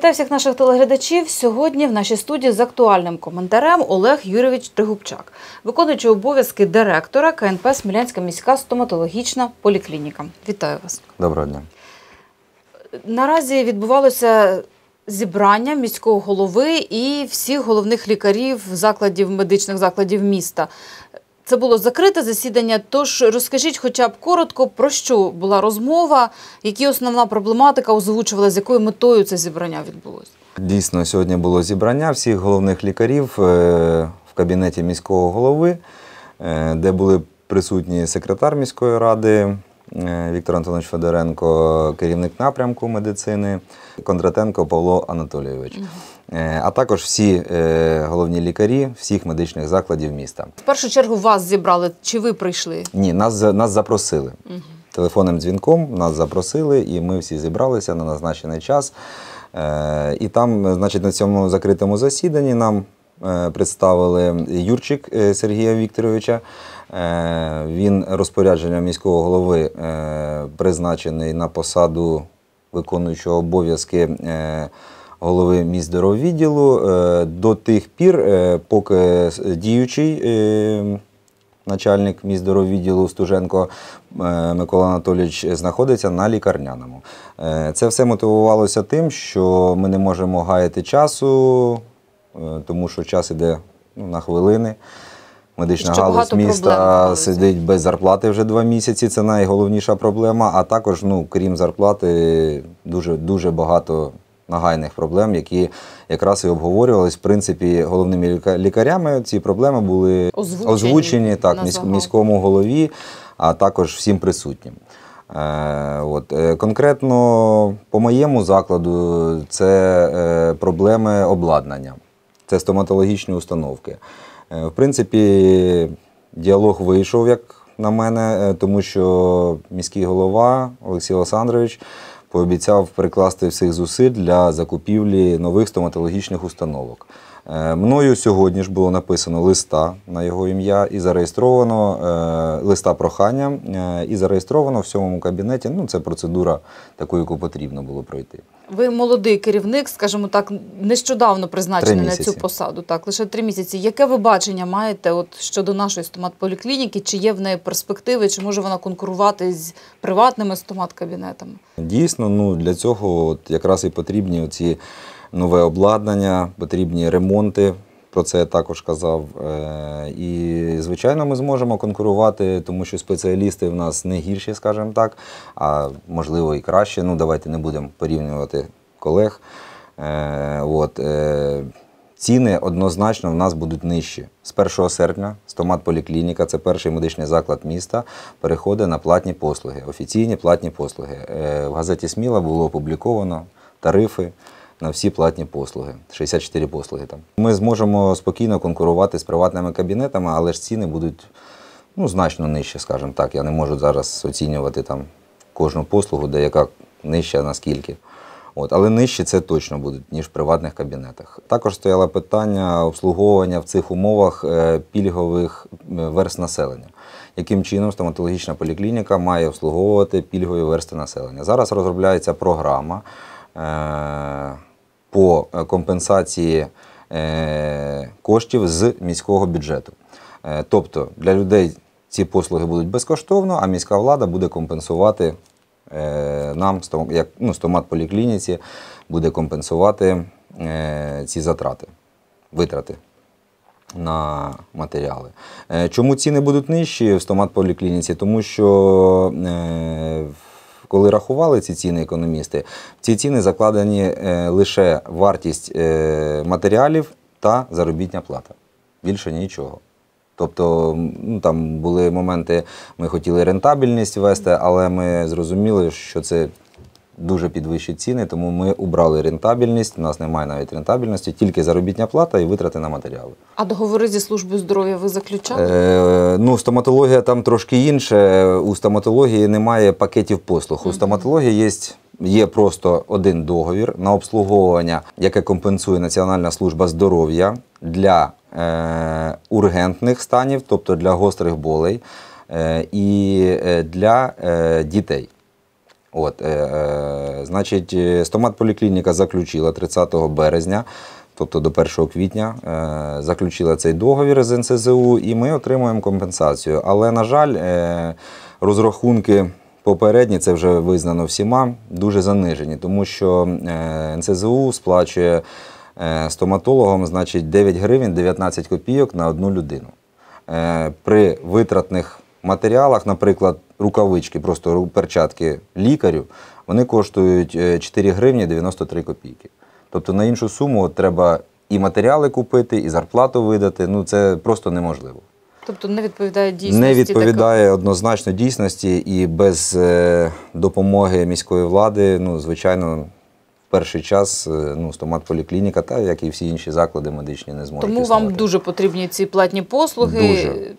Вітаю всіх наших телеглядачів. Сьогодні в нашій студії з актуальним коментарем Олег Юрійович Тригубчак, виконуючий обов'язки директора КНП Смілянська міська стоматологічна поліклініка. Вітаю вас. Доброго дня. Наразі відбувалося зібрання міського голови і всіх головних лікарів закладів медичних закладів міста. Це було закрите засідання. Тож розкажіть, хоча б коротко, про що була розмова, які основна проблематика озвучувала, з якою метою це зібрання відбулося. Дійсно, сьогодні було зібрання всіх головних лікарів е, в кабінеті міського голови, е, де були присутні секретар міської ради Віктор Антонович Федоренко, керівник напрямку медицини, Кондратенко Павло Анатолійович. Е, А також всі е, головні лікарі всіх медичних закладів міста. В першу чергу вас зібрали, чи ви прийшли? Ні, нас, нас запросили. Телефонним дзвінком нас запросили, і ми всі зібралися на назначений час. Е, і там, значить, на цьому закритому засіданні нам е, представили Юрчик е, Сергія Вікторовича. Е, він розпорядженням міського голови е, призначений на посаду виконуючого обов'язки е, голови міськдоровідділу е, до тих пір, е, поки діючий е, начальник міськдоровідділу Стуженко е, Микола Анатолійович знаходиться на лікарняному. Е, Це все мотивувалося тим, що ми не можемо гаяти часу, е, тому що час іде ну, на хвилини. Медична галузь багато проблем міста сидить без зарплати вже два місяці. Це найголовніша проблема. А також, ну, крім зарплати, дуже, дуже багато нагайних проблем, які якраз і обговорювались. В принципі, головними лікарями ці проблеми були Озвучені озвучені так, на міському голові, а також всім присутнім. Е, от. е, Конкретно по моєму закладу це е, проблеми обладнання, це стоматологічні установки. Е, В принципі, діалог вийшов, як на мене, е, тому що міський голова Олексій Олександрович пообіцяв прикласти всіх зусиль для закупівлі нових стоматологічних установок. Е, Мною сьогодні ж було написано листа на його ім'я і зареєстровано е, листа прохання е, і зареєстровано в сьомому кабінеті. Ну, це процедура таку, яку потрібно було пройти. Ви молодий керівник, скажімо так, нещодавно призначений на цю посаду. Так, лише три місяці. Яке ви бачення маєте от щодо нашої стоматполіклініки? Чи є в неї перспективи, чи може вона конкурувати з приватними стомат-кабінетами? Дійсно, ну для цього от якраз і потрібні ці нове обладнання, потрібні ремонти. Про це я також казав. Е, І, звичайно, ми зможемо конкурувати, тому що спеціалісти в нас не гірші, скажімо так, а можливо і краще. Ну, давайте не будемо порівнювати колег. Е, От, е, Ціни однозначно в нас будуть нижчі. З 1 серпня стомат поліклініка, це перший медичний заклад міста, переходить на платні послуги, офіційні платні послуги. В газеті Сміла було опубліковано тарифи на всі платні послуги. 64 послуги там. Ми зможемо спокійно конкурувати з приватними кабінетами, але ж ціни будуть ну, значно нижче, скажімо так. Я не можу зараз оцінювати там кожну послугу, де яка нижча наскільки. От, але нижче це точно будуть, ніж в приватних кабінетах. Також стояло питання обслуговування в цих умовах е, пільгових е, верст населення. Яким чином стоматологічна поліклініка має обслуговувати пільгові версти населення? Зараз розробляється програма е, по компенсації е, коштів з міського бюджету. Е, Тобто для людей ці послуги будуть безкоштовно, а міська влада буде компенсувати е, нам, як ну, стомат поліклініці, буде компенсувати е, ці затрати, витрати на матеріали. Е, Чому ціни будуть нижчі в стомат поліклініці? Тому що е, в- коли рахували ці ціни економісти, в ці ціни закладені е, лише вартість е, матеріалів та заробітня плата. Більше нічого. Тобто, ну, там були моменти, ми хотіли рентабельність ввести, але ми зрозуміли, що це дуже підвищить ціни, тому ми убрали рентабельність. У нас немає навіть рентабельності, тільки заробітня плата і витрати на матеріали. А договори зі службою здоров'я ви заключали? Е, ну, стоматологія там трошки інше. У стоматології немає пакетів послуг. У стоматології є, є просто один договір на обслуговування, яке компенсує Національна служба здоров'я для е, ургентних станів, тобто для гострих болей, е, і е, для е, дітей. От, е, е, значить, е, стомат-поліклініка заключила 30 березня, тобто до 1 квітня, е, заключила цей договір з НСЗУ, і ми отримуємо компенсацію. Але, на жаль, е, розрахунки попередні, це вже визнано всіма, дуже занижені, тому що е, НСЗУ сплачує е, стоматологам значить, 9 гривень 19 копійок на одну людину. При витратних матеріалах, наприклад, рукавички, просто перчатки лікарю, вони коштують е, 4 гривні 93 копійки. Тобто на іншу суму от треба і матеріали купити, і зарплату видати. Ну це просто неможливо. Тобто не відповідає дійсності. Не відповідає однозначно дійсності, і без е, допомоги міської влади, ну, звичайно, в перший час е, ну, стомат-поліклініка, та як і всі інші заклади медичні, не зможуть. Тому існувати. вам дуже потрібні ці платні послуги, Дуже.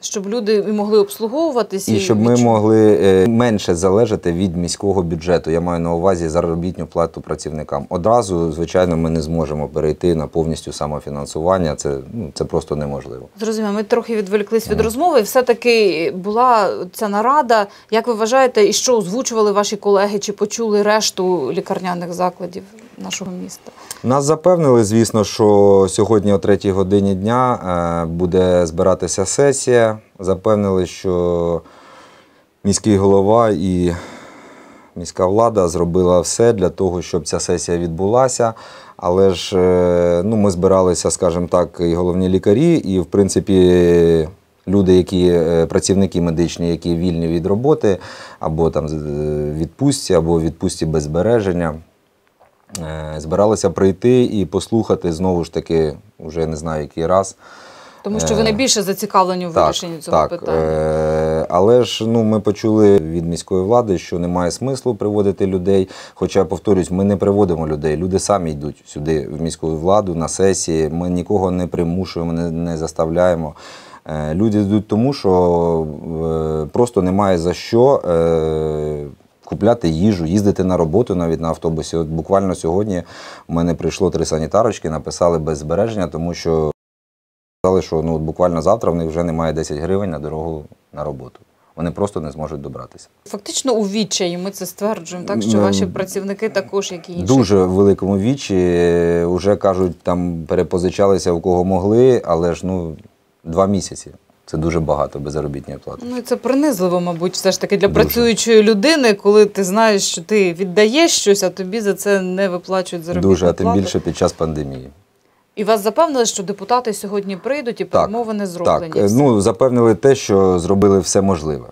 Щоб люди могли обслуговуватися. І щоб ми могли е, менше залежати від міського бюджету. Я маю на увазі заробітну плату працівникам. Одразу, звичайно, ми не зможемо перейти на повністю самофінансування. Це, ну, це просто неможливо. Зрозуміло, ми трохи відволіклись від розмови. Все-таки була ця нарада. Як ви вважаєте, і що озвучували ваші колеги? Чи почули решту лікарняних закладів нашого міста? Нас запевнили, звісно, що сьогодні о третій годині дня е, буде збиратися сесія. Запевнили, що міський голова і міська влада зробила все для того, щоб ця сесія відбулася. Але ж е, ну, ми збиралися, скажімо так, і головні лікарі, і в принципі. Люди, які е, працівники медичні, які вільні від роботи, або там відпустці, або відпустці без збереження, збиралися прийти і послухати знову ж таки, вже не знаю який раз. Тому що ви Е, найбільше зацікавлені в вирішенні цього так, питання. Е, але ж ну, ми почули від міської влади, що немає смислу приводити людей. Хоча, повторюсь, ми не приводимо людей. Люди самі йдуть сюди в міську владу на сесії. Ми нікого не примушуємо, не, не заставляємо. Е, люди йдуть тому, що е, просто немає за що. Е, Купляти їжу, їздити на роботу навіть на автобусі. От буквально сьогодні в мене прийшло три санітарочки, написали без збереження, тому що сказали, що ну, буквально завтра в них вже немає 10 гривень на дорогу на роботу. Вони просто не зможуть добратися. Фактично у відчаї ми це стверджуємо, так що ваші працівники також, як і інші. Дуже в великому вічі. Вже кажуть, там перепозичалися у кого могли, але ж ну два місяці. Це дуже багато без заробітної плати. Ну і це принизливо, мабуть, все ж таки для Дуже. працюючої людини, коли ти знаєш, що ти віддаєш щось, а тобі за це не виплачують заробітну Дуже, а тим більше під час пандемії. І вас запевнили, що депутати сьогодні прийдуть і перемовини зроблені. Так, е, ну запевнили те, що зробили все можливе.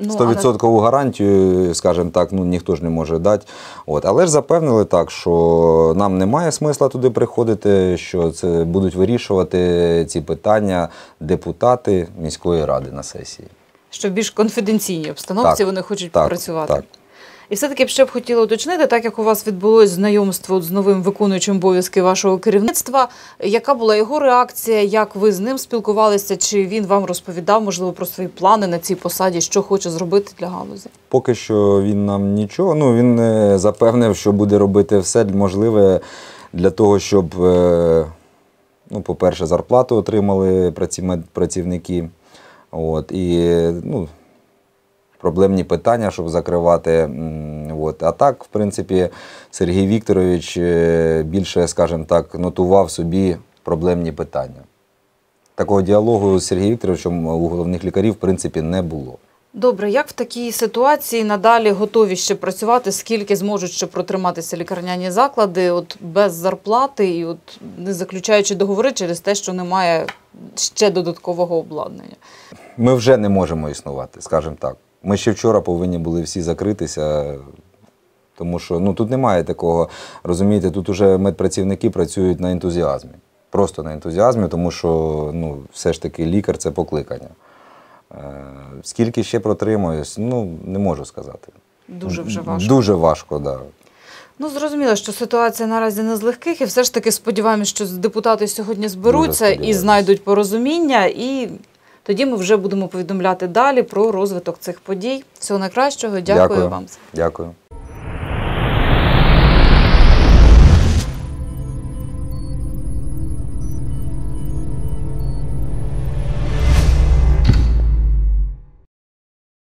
Ну, 100% гарантію, скажімо так, ну ніхто ж не може дати. От. Але ж запевнили так, що нам немає смисла туди приходити, що це будуть вирішувати ці питання депутати міської ради на сесії. що більш конфіденційній обстановці Так, вони хочуть так, попрацювати. так. І все-таки б ще б хотіла уточнити, так як у вас відбулось знайомство з новим виконуючим обов'язки вашого керівництва, яка була його реакція, як ви з ним спілкувалися, чи він вам розповідав, можливо, про свої плани на цій посаді, що хоче зробити для галузі? Поки що він нам нічого. Ну він е, запевнив, що буде робити все можливе для того, щоб, е, ну, по-перше, зарплату отримали працівники. От, і ну, проблемні питання, щоб закривати. От. А так, в принципі, Сергій Вікторович е, більше, скажімо так, нотував собі проблемні питання. Такого діалогу з Сергієм Вікторовичем у головних лікарів, в принципі, не було. Добре, як в такій ситуації надалі готові ще працювати? Скільки зможуть ще протриматися лікарняні заклади, от без зарплати і от не заключаючи договори через те, що немає ще додаткового обладнання? Ми вже не можемо існувати, скажімо так. Ми ще вчора повинні були всі закритися, тому що ну, тут немає такого, розумієте, тут уже медпрацівники працюють на ентузіазмі. Просто на ентузіазмі, тому що ну, все ж таки лікар це покликання. Е, Скільки ще протримуюсь, ну не можу сказати. Дуже вже важко. Дуже важко, так. Да. Ну зрозуміло, що ситуація наразі не з легких, і все ж таки сподіваємося, що депутати сьогодні зберуться і знайдуть порозуміння, і тоді ми вже будемо повідомляти далі про розвиток цих подій. Всього найкращого, дякую, Дякую. вам. Дякую.